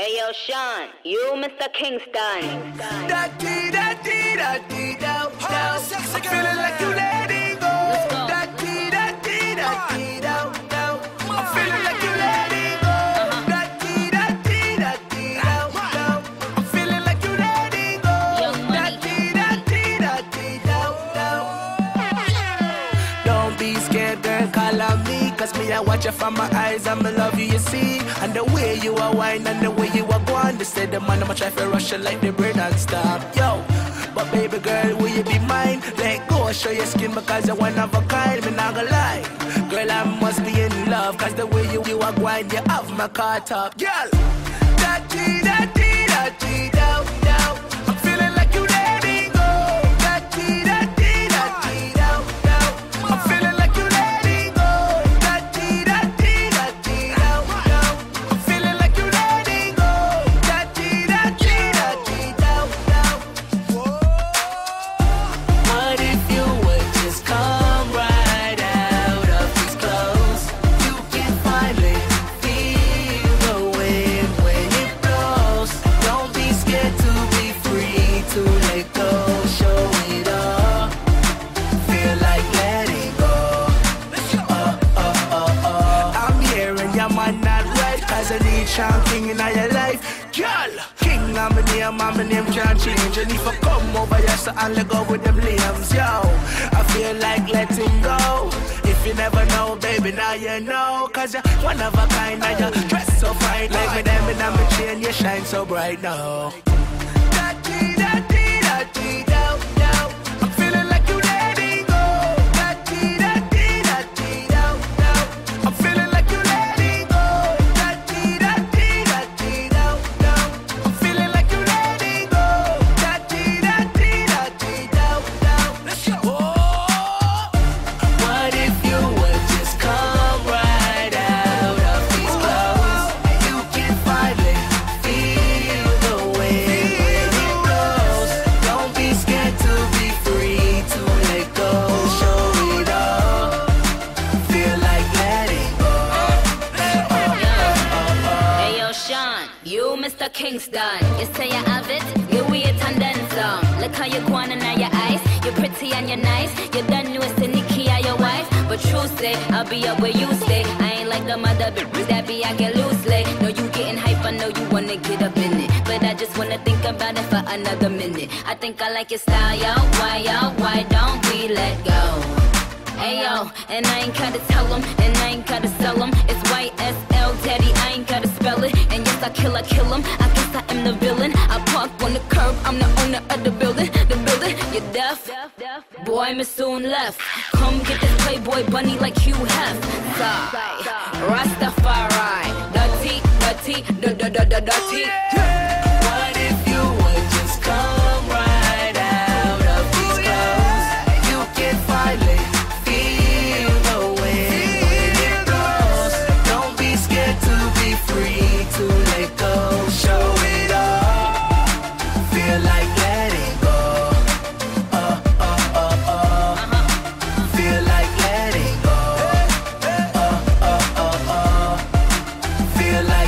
Hey yo, Sean, you Mr. Kingston. Da dee da dee da dee da da. I'm feeling like call on me. Cause me, I watch you from my eyes, I'ma love you, you see. And the way you are wine and the way you are going, they say the man, I'ma try to rush you like the brain and stop. Yo, but baby girl, will you be mine? Let go, show your skin because you're one of a kind, me not gonna lie. Girl, I must be in love, cause the way you, you are going, you have my car top. Girl, da dee da dee da dee da da. Sean King in your life. Girl, King, I'm name, I'm name can't change. And if I come over here, so I'll go with them limbs, yo. I feel like letting go. If you never know, baby, now you know. Cause you're one of a kind, and you dress so fine. Like me, and I'm a chain, you shine so bright now. Kingston. You say you have it, you wait and then. Look how you going and now your eyes. You're pretty and you're nice. You done know it's the Nicki or your wife. But true say, I'll be up where you stay. I ain't like the mother that be I get loose late. No, you getting hype, I know you wanna get up in it. But I just wanna think about it for another minute. I think I like your style, yo. Why, yo? Why don't we let go? Ayo, and I ain't gotta tell them, and I ain't gotta sell them. It's white daddy, I kill, I kill them. I guess I am the villain. I park on the curb, I'm the owner of the building. The building, you deaf? Boy, me soon left. Come get this Playboy bunny like you have. Rastafari, dirty, dirty, dirty. realize